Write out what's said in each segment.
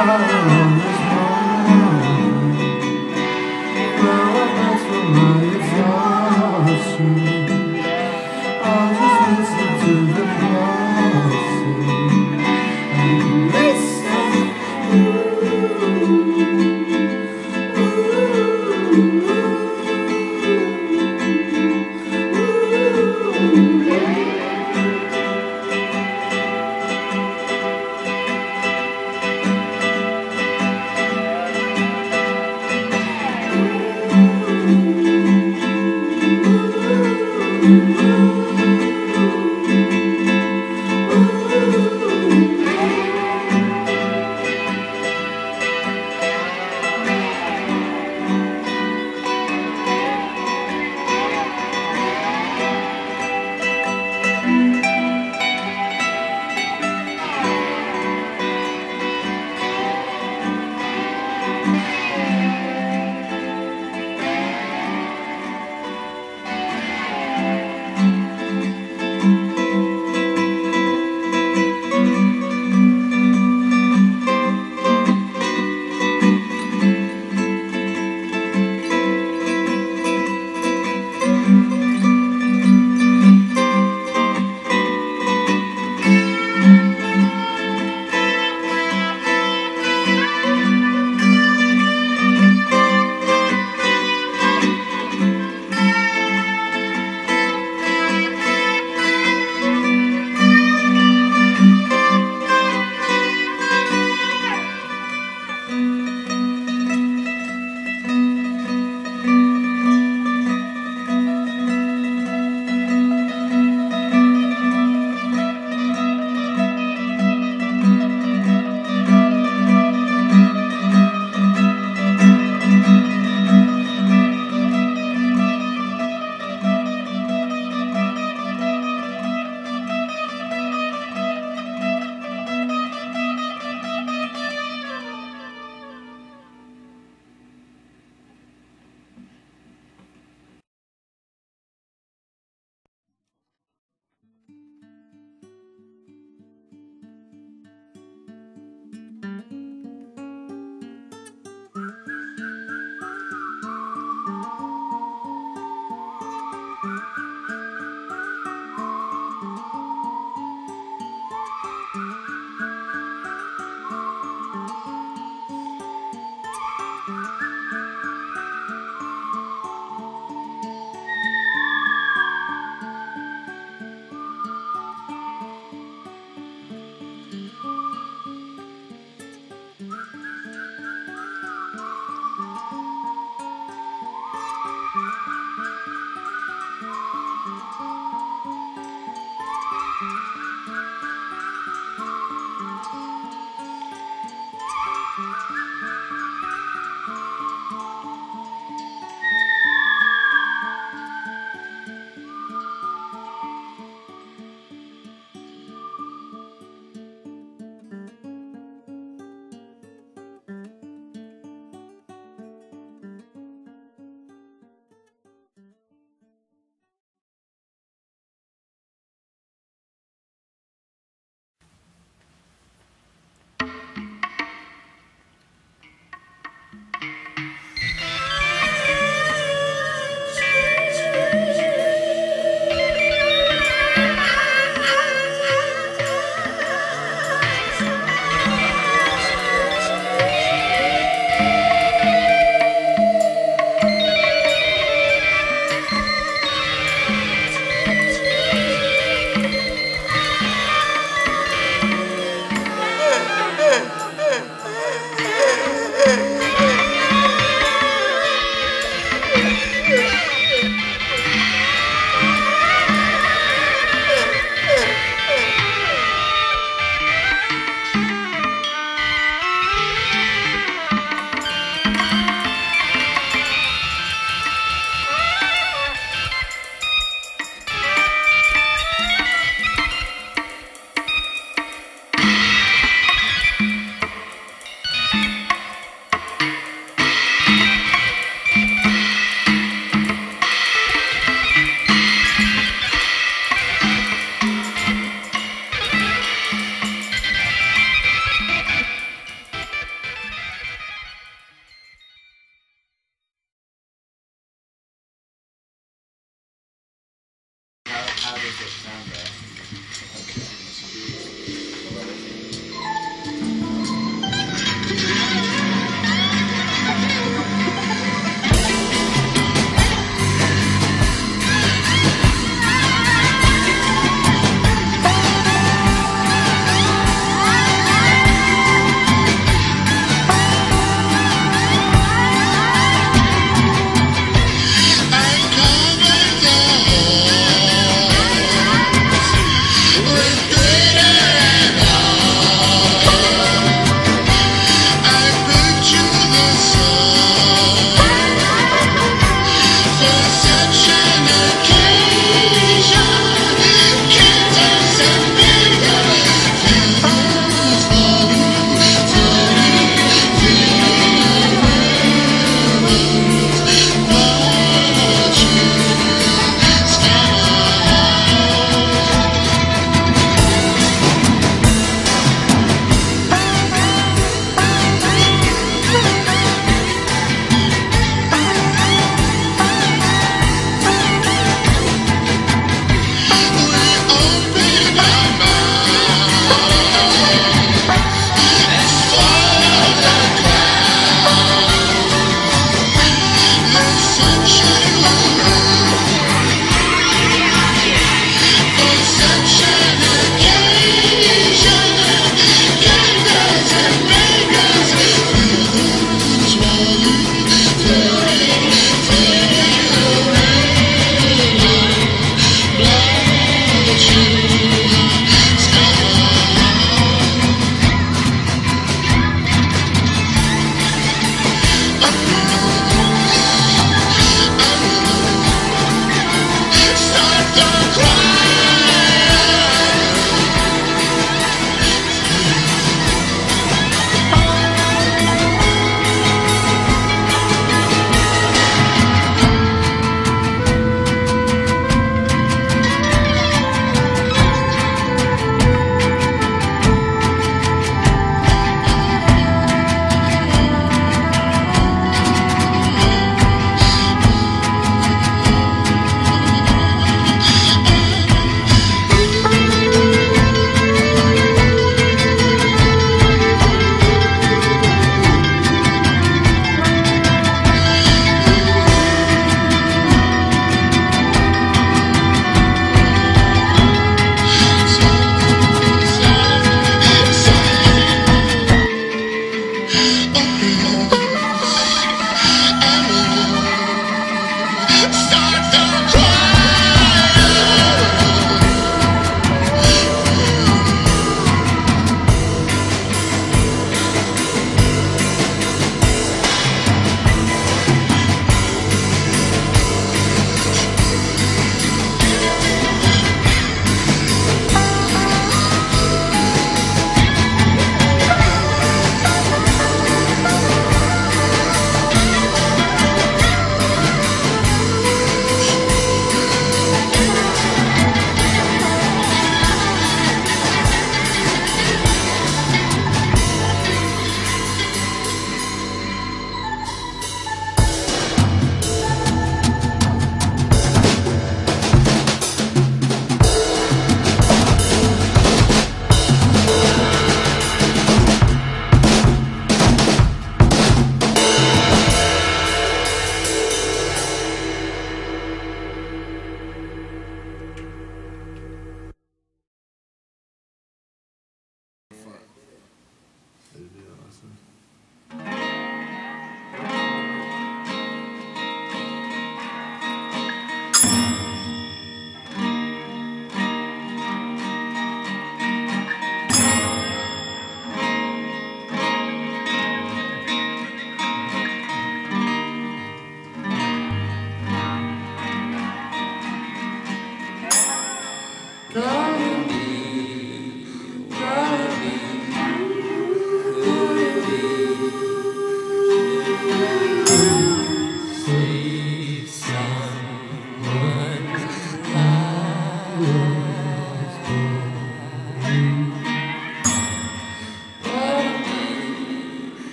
I'm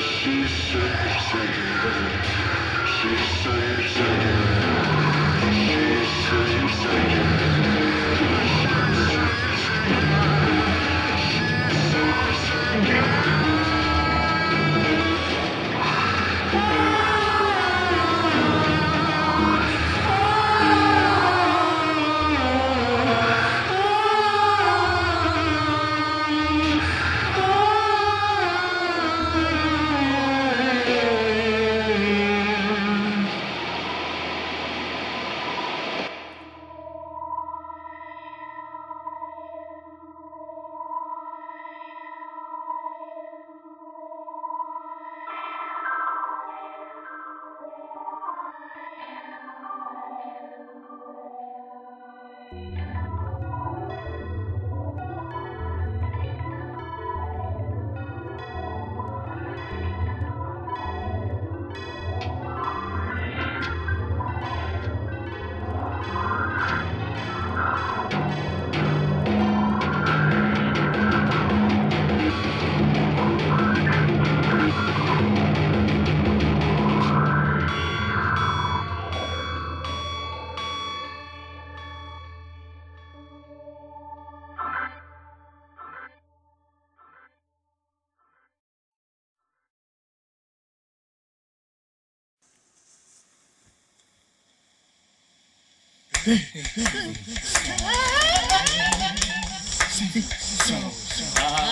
She saves again. She saves so, so, so.